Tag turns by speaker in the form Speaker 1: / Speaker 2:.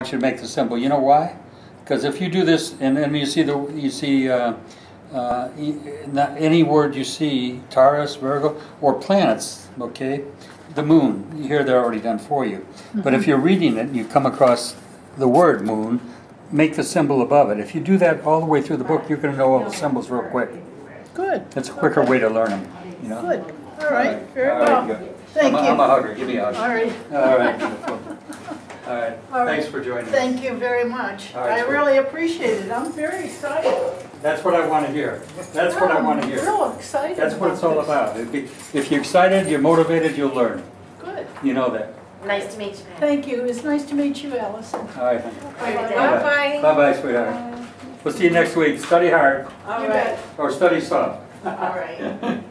Speaker 1: want you to make the symbol. You know why? Because if you do this, and then you see the, you see, uh, uh, not any word you see, Taurus, Virgo, or planets, okay? The moon, here they're already done for you. But if you're reading it and you come across the word moon, make the symbol above it. If you do that all the way through the book, you're gonna know all the symbols real quick.
Speaker 2: Good,
Speaker 1: It's a quicker way to learn them, you know?
Speaker 2: good. All right, very
Speaker 1: All right,
Speaker 2: well.
Speaker 1: good.
Speaker 2: Thank
Speaker 1: I'm a- I'm a hugger, give me a hug.
Speaker 2: All right,
Speaker 1: All right. All right,
Speaker 2: All right.
Speaker 1: thanks for joining us.
Speaker 2: thank you very much.
Speaker 1: All right,
Speaker 2: I
Speaker 1: sweet.
Speaker 2: really appreciate it. I'm very excited.
Speaker 1: That's what I want to hear. That's what I want to
Speaker 2: I'm
Speaker 1: hear.
Speaker 2: Real excited.
Speaker 1: That's what it's all
Speaker 2: this.
Speaker 1: about. If you- If you're excited, you're motivated, you'll learn.
Speaker 2: Good.
Speaker 1: You know that.
Speaker 3: Nice to meet you, Pam.
Speaker 2: Thank you. It's nice to meet you, Allison.
Speaker 1: All right.
Speaker 2: Bye-bye.
Speaker 3: Bye-bye.
Speaker 1: Bye-bye, sweetheart. We'll see you next week. Study hard
Speaker 2: All right,
Speaker 1: or study soft.
Speaker 2: all right.